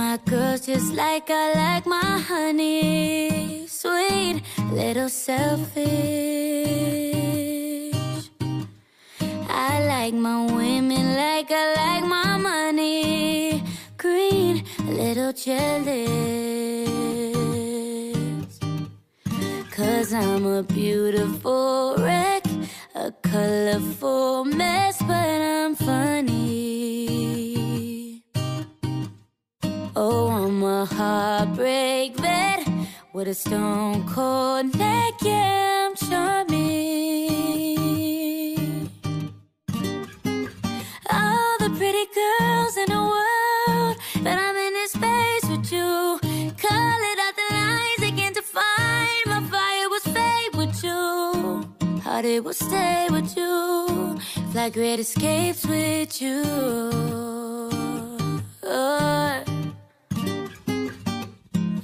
my girls just like I like my honey. Sweet, little selfish. I like my women like I like my money. Green, little jealous. Cause I'm a beautiful wreck, a colorful a heartbreak vet with a stone cold neck, I'm charming. All the pretty girls in the world, but I'm in this space with you. Call it out the lines, they can't define. My fire was fade with you. Heart it will stay with you. Fly great escapes with you.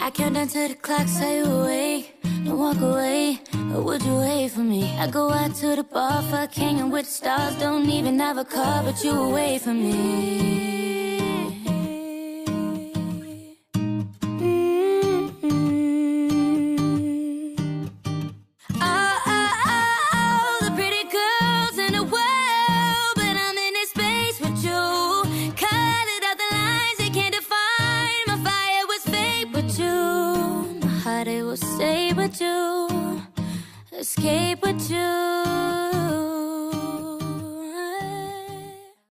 I count down to the clock, say you awake. Don't walk away, or would you wait for me? I go out to the bar, fuck hanging with the stars. Don't even have a car, but you away from me. My will stay with you. Escape with you.